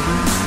Bye.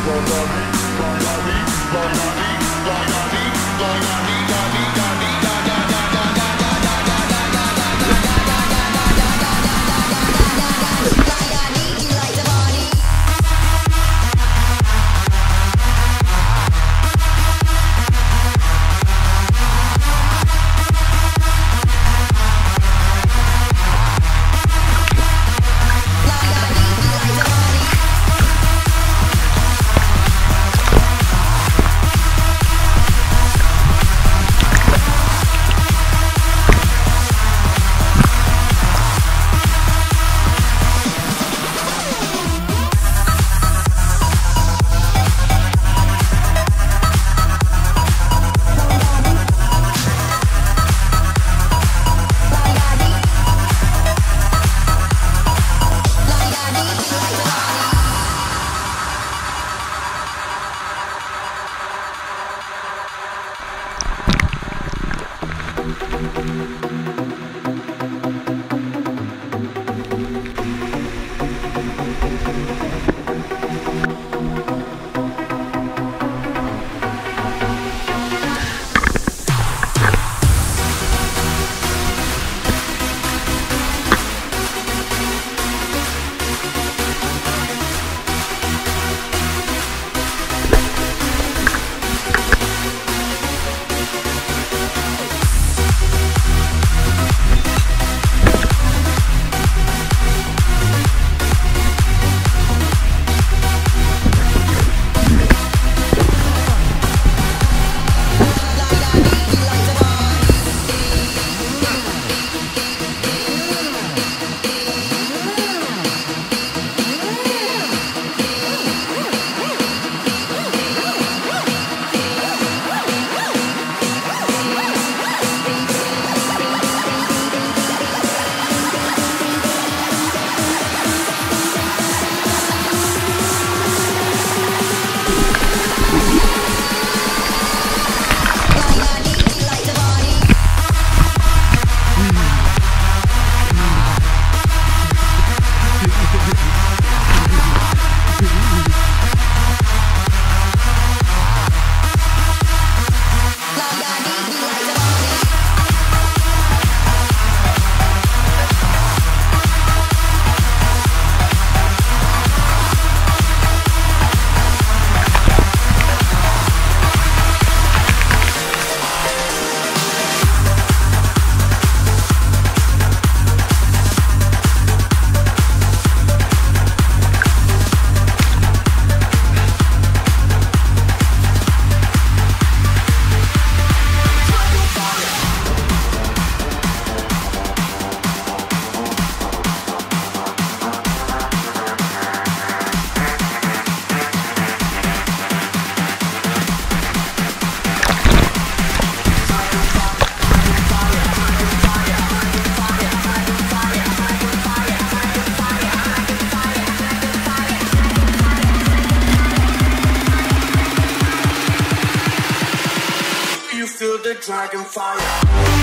dragon fire.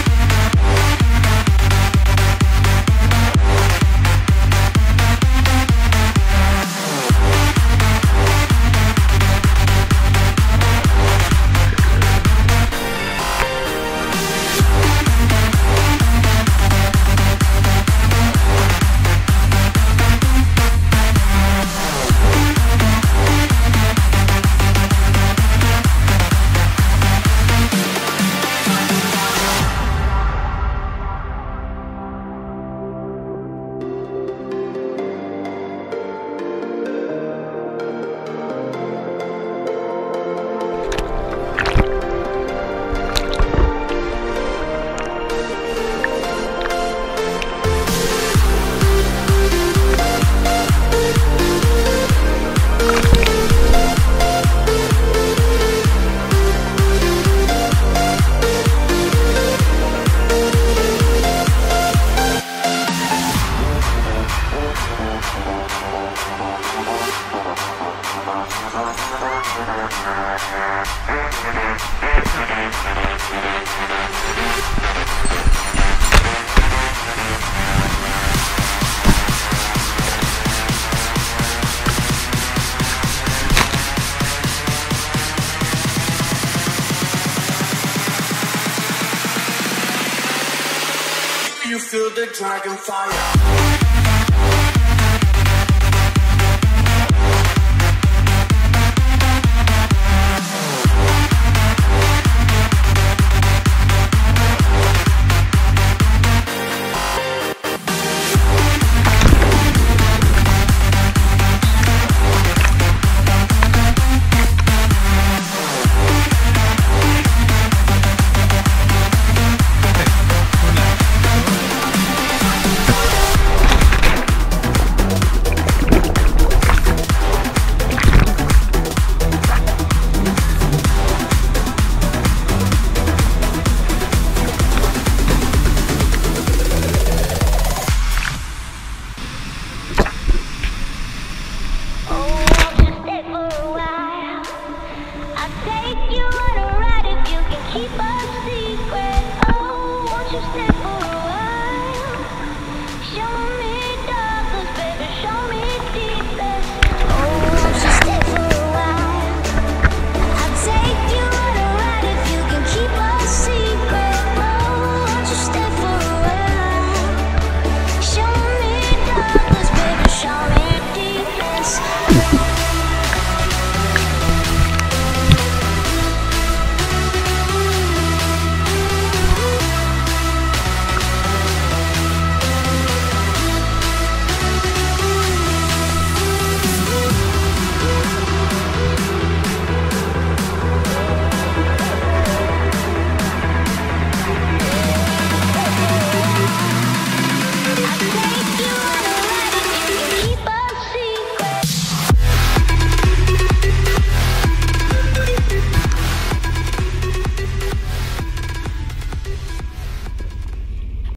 feel the dragon fire.